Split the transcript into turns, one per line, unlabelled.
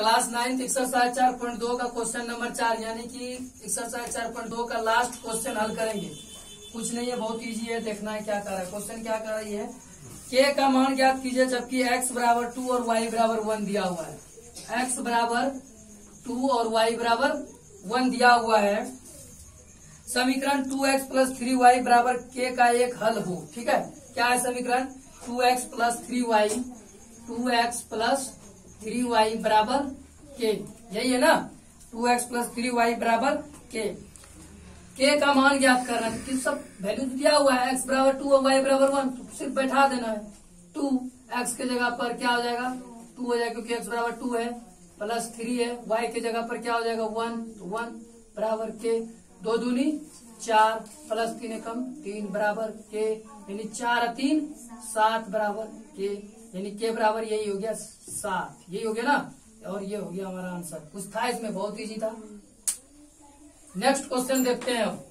Class ninth exercise चार point दो का क्वेश्चन नंबर चार, यानी कि एक्सरसाइज चार पॉइंट दो का लास्ट क्वेश्चन हल करेंगे। कुछ नहीं है, बहुत इजी है, देखना है क्या कर रहा है। क्वेश्चन क्या कर रही है? के का मान ज्ञात कीजिए, जबकि एक्स बराबर टू और वाई बराबर वन दिया हुआ है। एक्स बराबर टू और वाई बराबर वन दिया हुआ है। समीकरण two X plus three Y बराबर के का एक हल हो, ठीक है? क्या है समीकरण? Two X plus three Y two X plus three Y बराबर के। यही है ना? Two X plus three Y बराबर के। के का मान ज्ञात करना है। किस सब वैल्यू दिया हुआ है। एक्स बराबर टू और वाई बराबर वन। तो सिर्फ़ बैठा देना है। टू एक्स के जगह पर क्या हो जाएगा? टू हो जाएगा क्योंकि एक्स बराबर टू है। प्लस थ्री है। वाई के जगह पर क्या हो जाएगा? वन। तो वन बराबर के। दो दूनी, चार प्लस तीन एकम तीन बराबर के, यानी चार तीन, सात बराबर के, यानी के बराबर यही हो गया सात। यही हो गया ना? और ये हो गया हमारा आंसर कुछ था इसमें? बहुत ईजी था। नेक्स्ट क्वेश्चन देखते हैं अब।